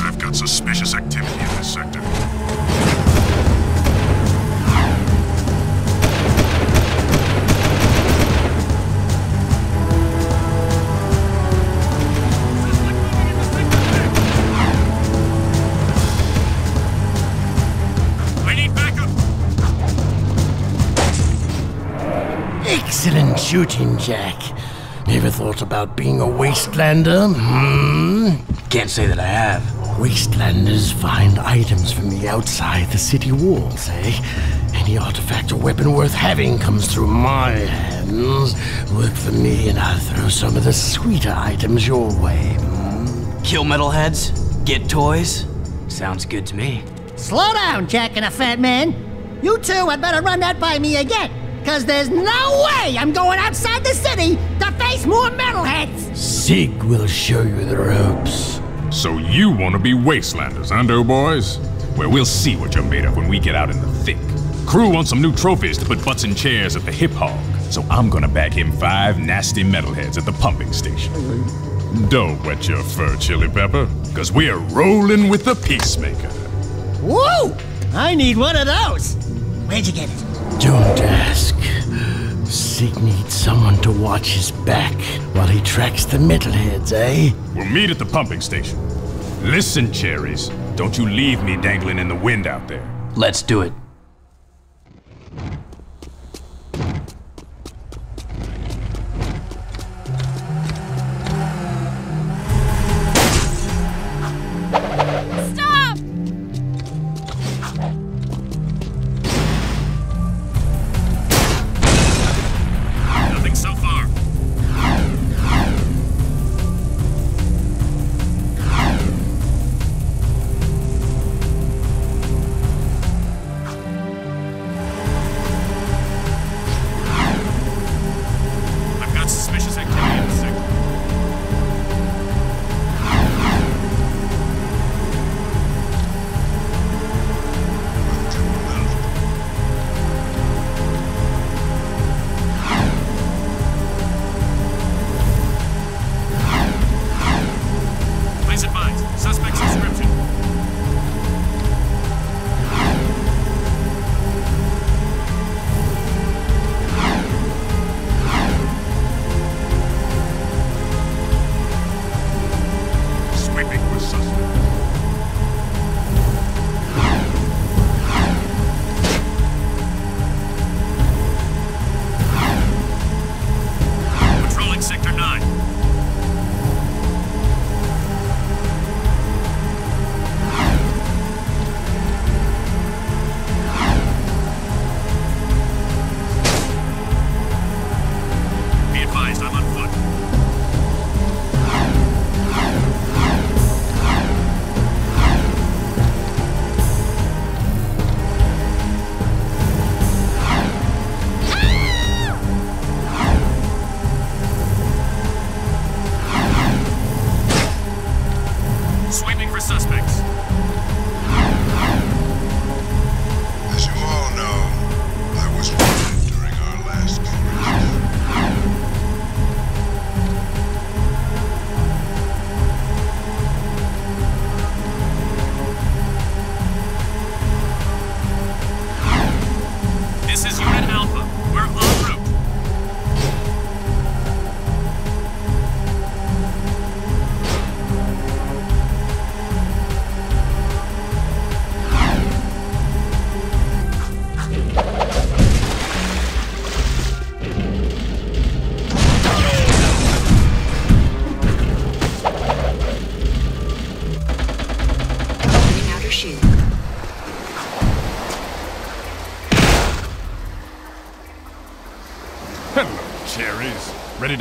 I've got suspicious activity in this sector. I need backup! Excellent shooting, Jak. Ever thought about being a wastelander? Hmm? Can't say that I have. Wastelanders find items from the outside the city walls, eh? Any artifact or weapon worth having comes through my hands. Work for me and I'll throw some of the sweeter items your way. hmm? Kill metalheads? Get toys? Sounds good to me. Slow down, Jak and a fat man. You two had better run that by me again, because there's no way I'm going outside the city to face more metalheads. Sig will show you the ropes. So you want to be wastelanders, huh, doughboys? Well, we'll see what you're made of when we get out in the thick. Krew wants some new trophies to put butts in chairs at the Hip Hog, so I'm gonna bag him five nasty metalheads at the pumping station. Don't wet your fur, Chili Pepper, cause we're rolling with the Peacemaker. Whoa! I need one of those. Where'd you get it? Don't ask. Sig needs someone to watch his back while he tracks the metalheads, eh? We'll meet at the pumping station. Listen, Cherries, don't you leave me dangling in the wind out there. Let's do it.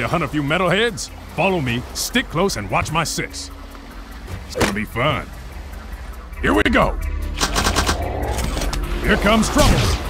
To hunt a few metalheads? Follow me, stick close, and watch my six. It's gonna be fun. Here we go. Here comes trouble.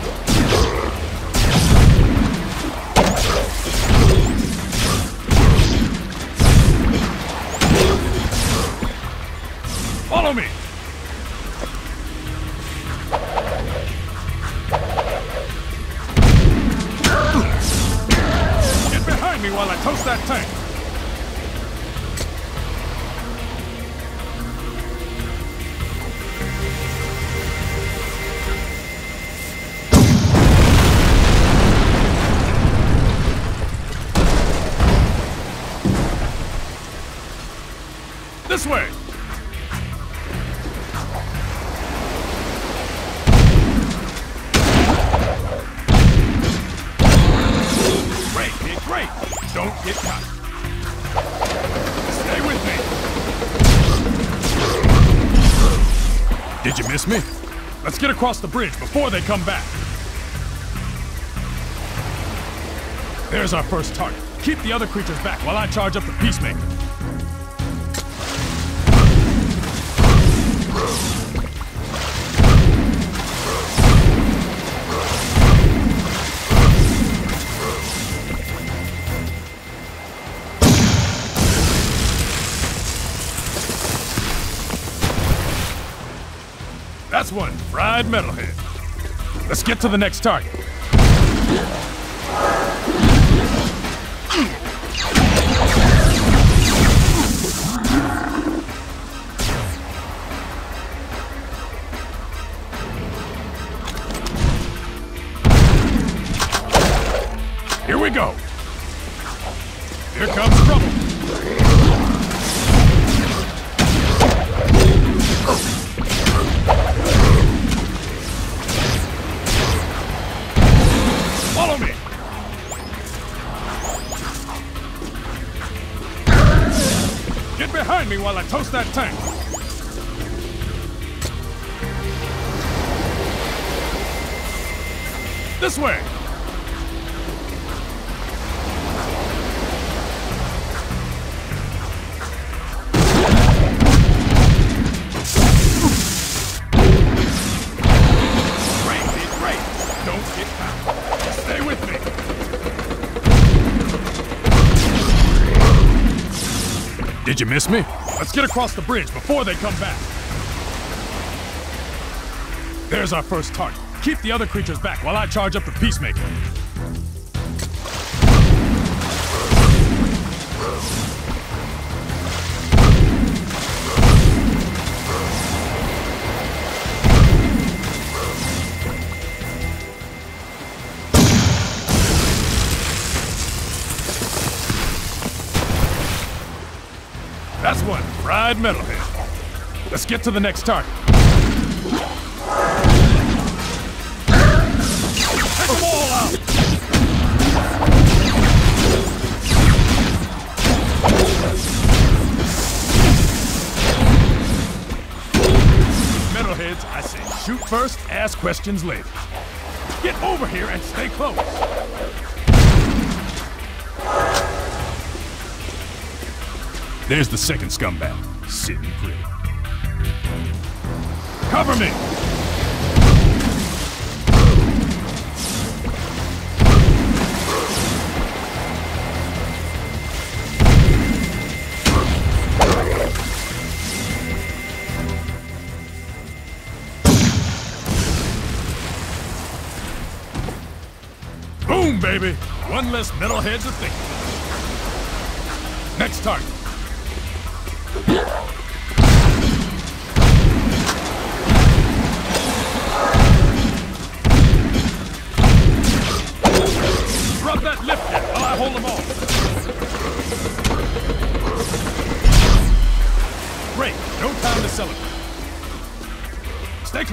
Did you miss me? Let's get across the bridge before they come back. There's our first target. Keep the other creatures back while I charge up the Peacemaker. One fried metalhead. Let's get to the next target. Toast that tank. This way. Great, kid, great. Don't get caught. Stay with me. Did you miss me? Let's get across the bridge before they come back. There's our first target. Keep the other creatures back while I charge up the Peacemaker. Metalhead. Let's get to the next target. Metalheads, I say shoot first, ask questions later. Get over here and stay close. There's the second scumbag, pretty. Cover me! Boom, baby! One less metalhead to think. Next target.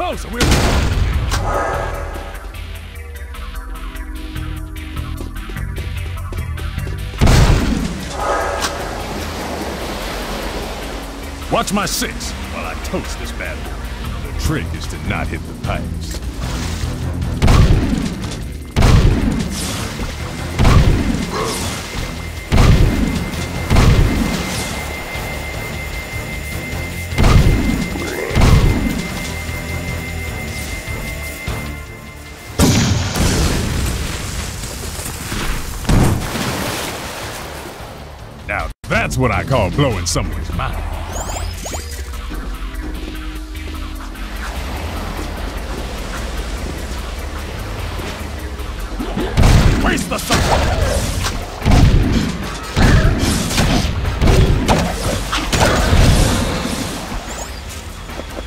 Close, we'll... Watch my six while I toast this boy. The trick is to not hit the pipes. That's what I call blowing someone's mind. Waste the sucker!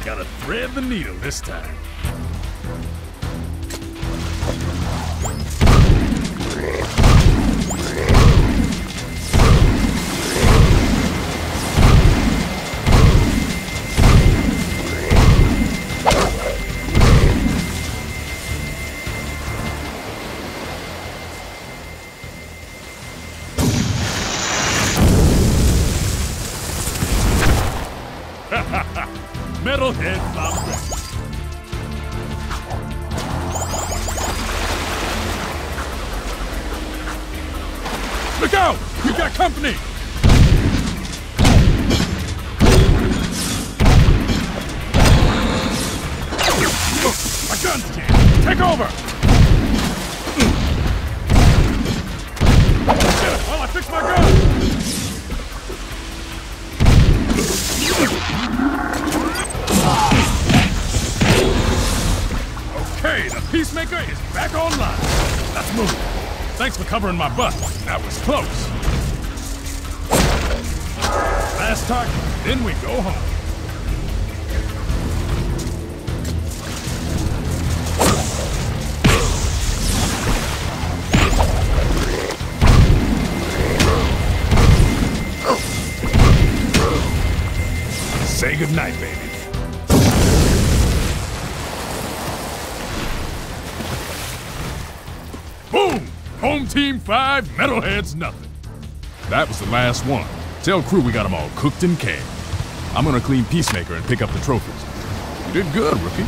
Gotta thread the needle this time. Thanks for covering my butt. That was close. Last target, then we go home. Say goodnight, baby. Home team five, metalheads nothing. That was the last one. Tell Krew we got them all cooked and canned. I'm gonna clean Peacemaker and pick up the trophies. You did good, rookie.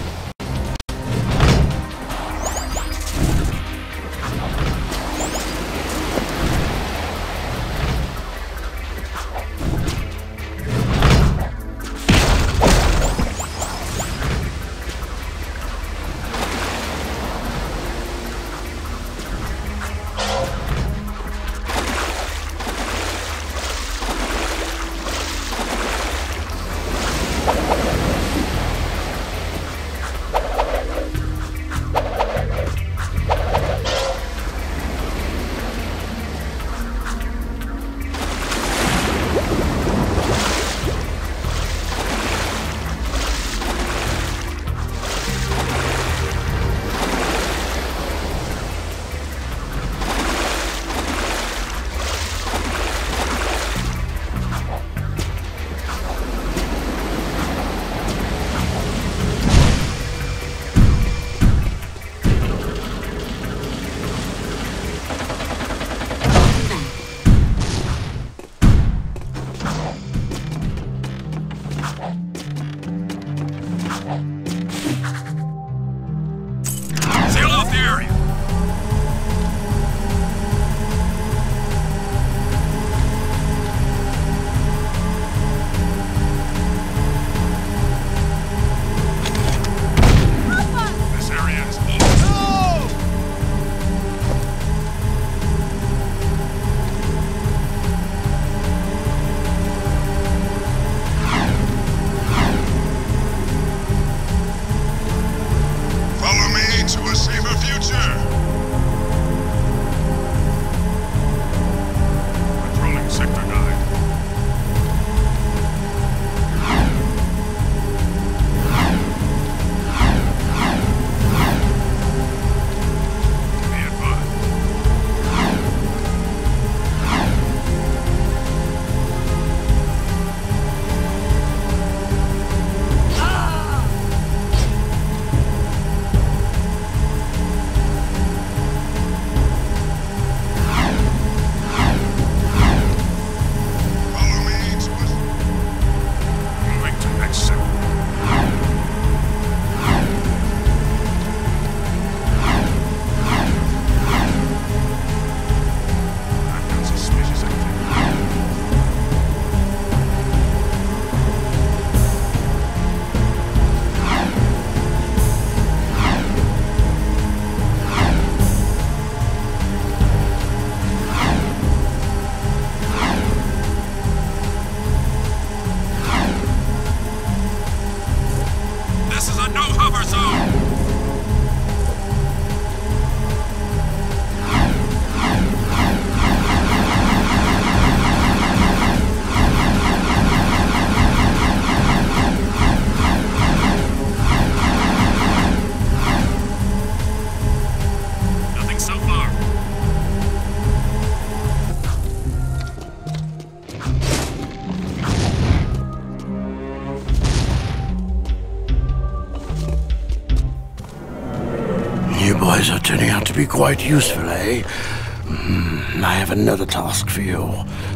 Be quite useful, eh? Hmm, I have another task for you.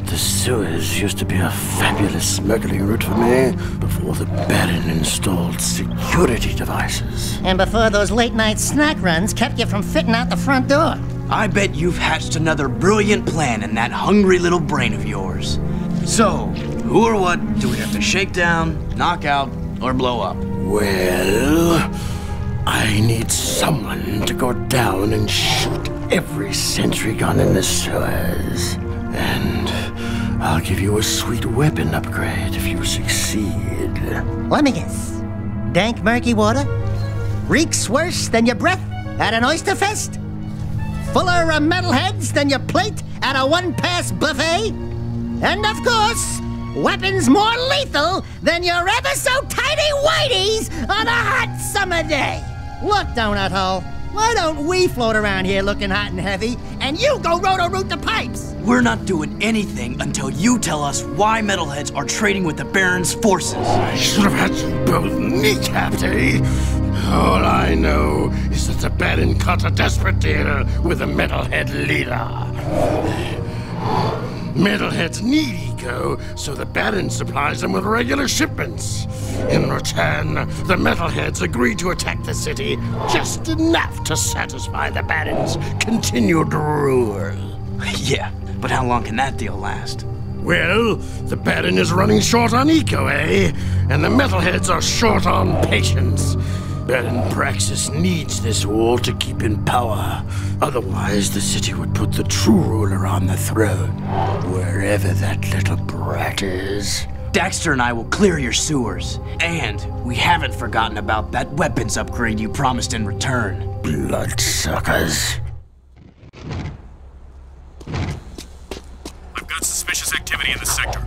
The sewers used to be a fabulous smuggling route for me before the Baron installed security devices. And before those late night snack runs kept you from fitting out the front door. I bet you've hatched another brilliant plan in that hungry little brain of yours. So, who or what do we have to shake down, knock out, or blow up? Well, I need someone to go down and shoot every sentry gun in the sewers. And I'll give you a sweet weapon upgrade if you succeed. Let me guess. Dank murky water? Reeks worse than your breath at an oyster fest? Fuller of metalheads than your plate at a one pass buffet? And of course, weapons more lethal than your ever so tiny whiteys on a hot summer day. Look, Donut Hole, why don't we float around here looking hot and heavy, and you go roto root the pipes? We're not doing anything until you tell us why metalheads are trading with the Baron's forces. I should have had you both kneecapped, eh? All I know is that the Baron cut a desperate deal with the Metalhead leader. Metalheads need eco, so the Baron supplies them with regular shipments. In return, the Metalheads agree to attack the city just enough to satisfy the Baron's continued rule. yeah, but how long can that deal last? Well, the Baron is running short on eco, eh? And the Metalheads are short on patience. Baron Praxis needs this war to keep in power. Otherwise, the city would put the true ruler on the throne, wherever that little brat is. Daxter and I will clear your sewers. And we haven't forgotten about that weapons upgrade you promised in return. Bloodsuckers. I've got suspicious activity in the sector.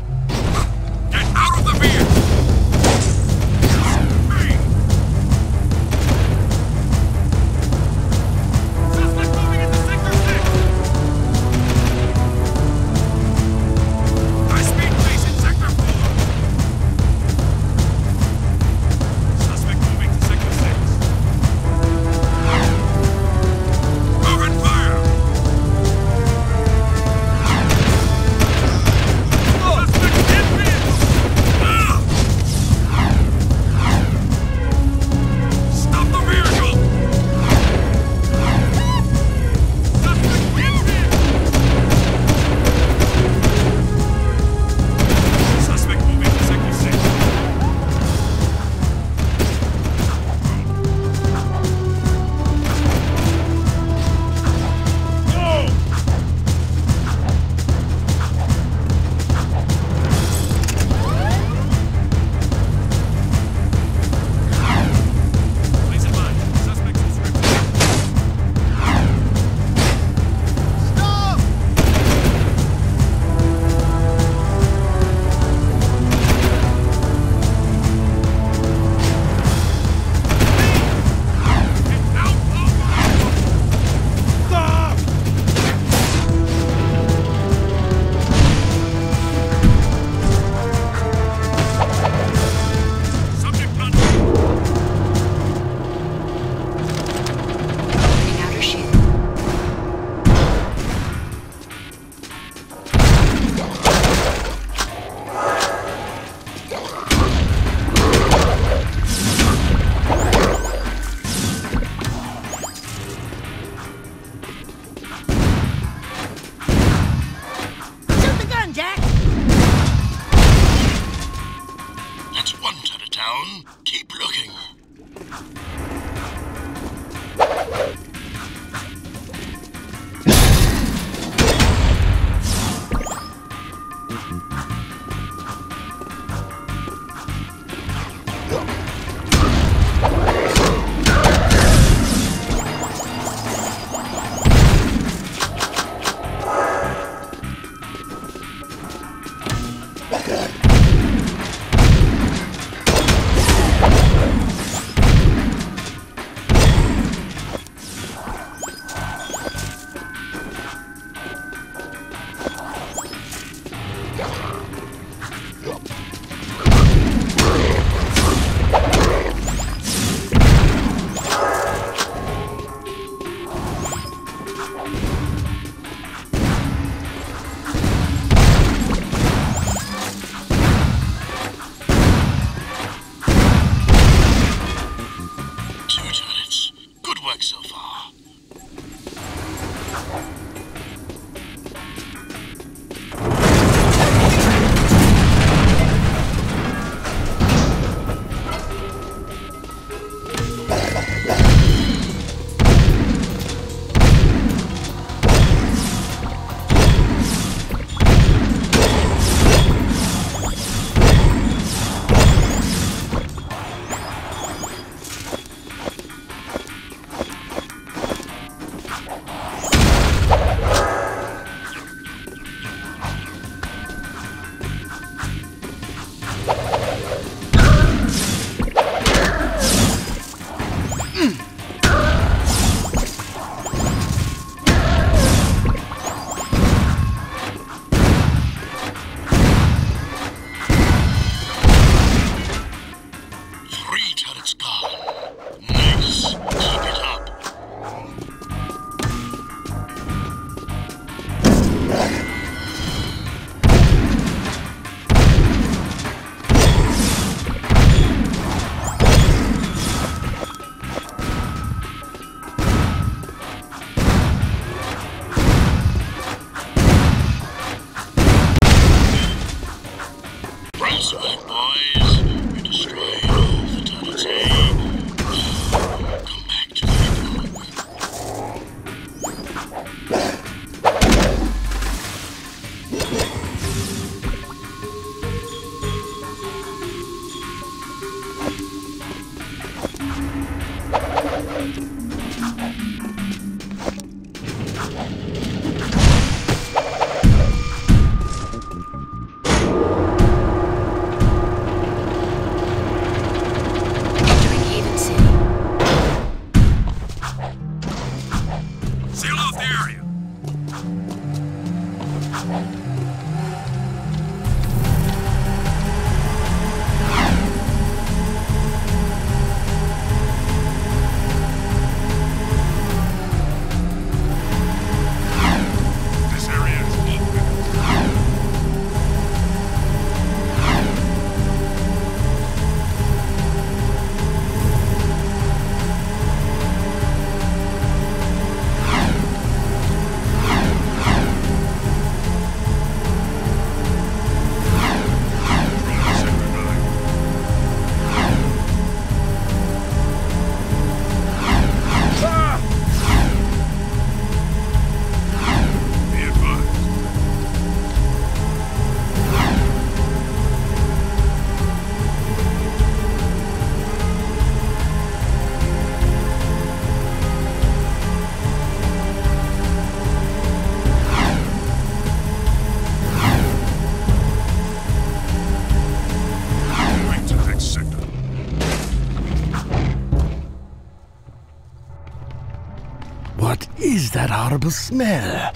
That horrible smell?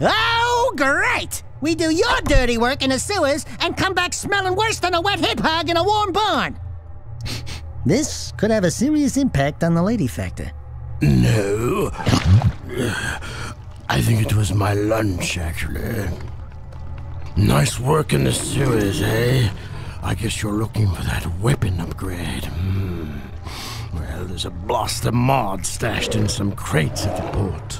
Oh, great! We do your dirty work in the sewers and come back smelling worse than a wet hip hog in a warm barn. This could have a serious impact on the lady factor. No. I think it was my lunch, actually. Nice work in the sewers, eh? I guess you're looking for that weapon upgrade. Hmm. Well, there's a blaster mod stashed in some crates at the port.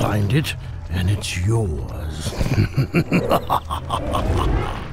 Find it, and it's yours.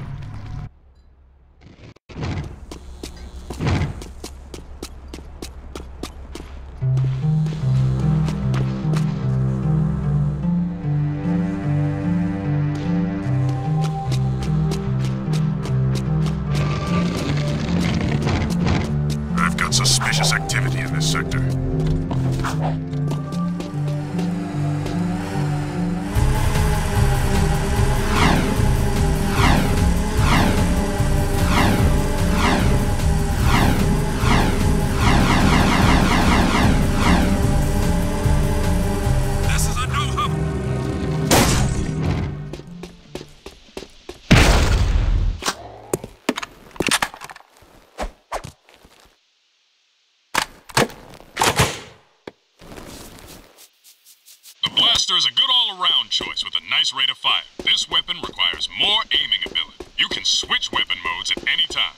choice with a nice rate of fire. This weapon requires more aiming ability. You can switch weapon modes at any time.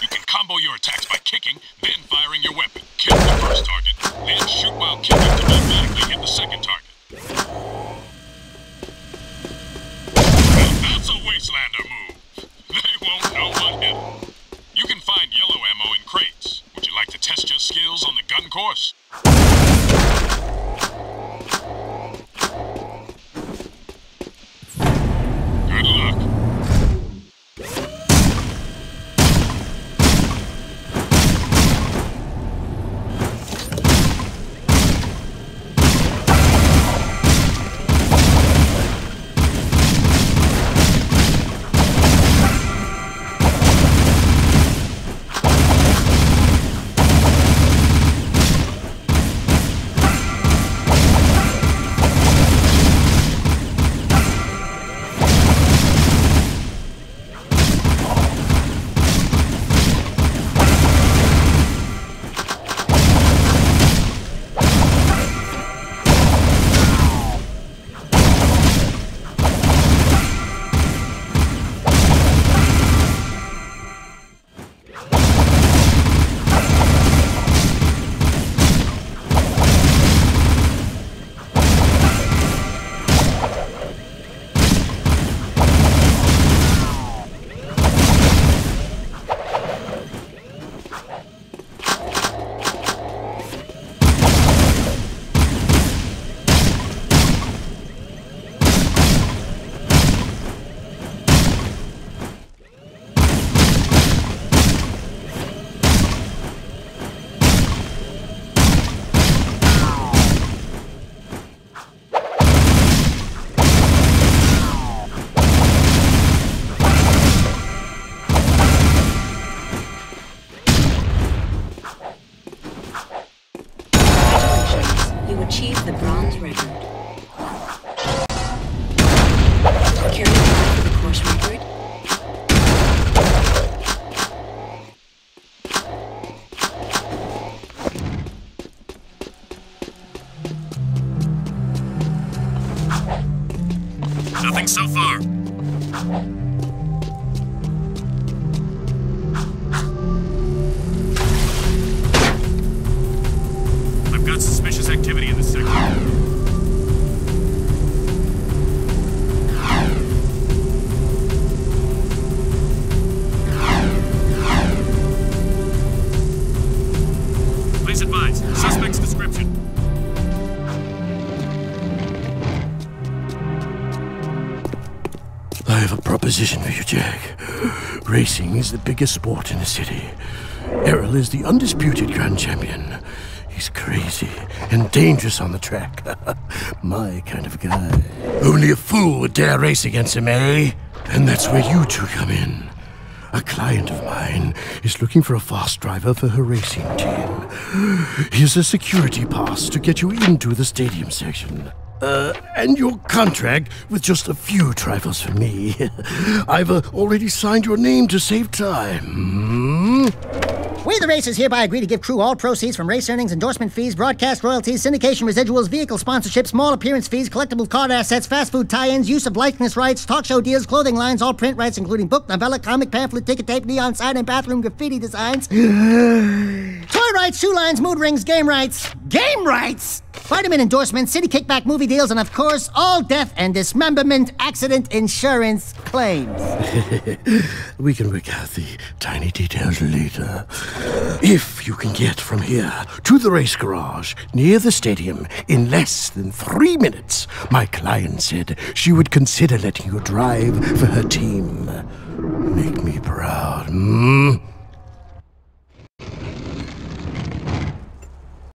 You can combo your attacks by kicking, then firing your weapon. Kill the first target, then shoot while kicking to automatically hit the second target. Racing is the biggest sport in the city. Errol is the undisputed grand champion. He's crazy and dangerous on the track. My kind of guy. Only a fool would dare race against him, eh? And that's where you two come in. A client of mine is looking for a fast driver for her racing team. Here's a security pass to get you into the stadium section. Uh, and your contract with just a few trifles for me. I've uh, already signed your name to save time. Hmm? We, the racers, hereby agree to give Krew all proceeds from race earnings, endorsement fees, broadcast royalties, syndication residuals, vehicle sponsorships, small appearance fees, collectible card assets, fast food tie-ins, use of likeness rights, talk show deals, clothing lines, all print rights, including book, novella, comic, pamphlet, ticket tape, neon sign, and bathroom graffiti designs. Toy rights, shoe lines, mood rings, game rights. Game rights! Vitamin endorsements, city kickback movie deals, and of course, all death and dismemberment accident insurance claims. we can work out the tiny details later. If you can get from here to the race garage near the stadium in less than three minutes, my client said she would consider letting you drive for her team. Make me proud, hmm?